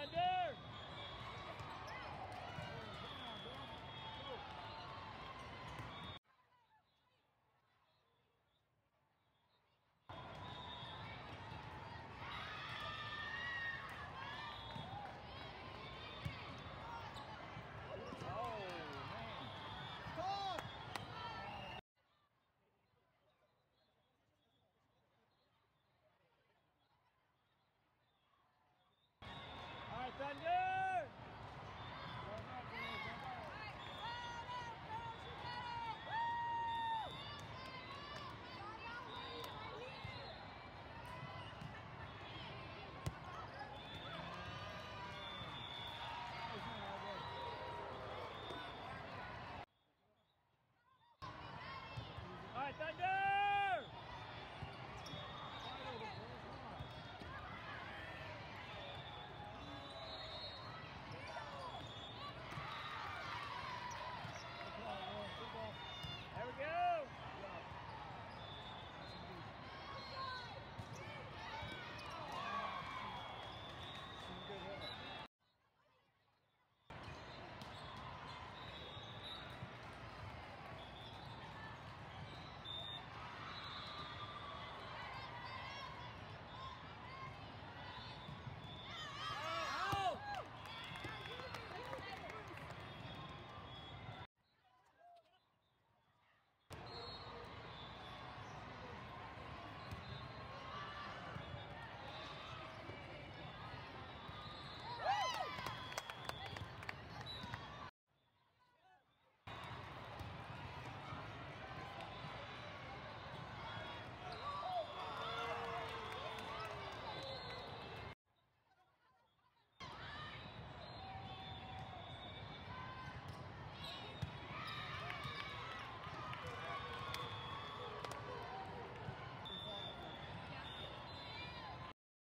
Thunder! Thunder!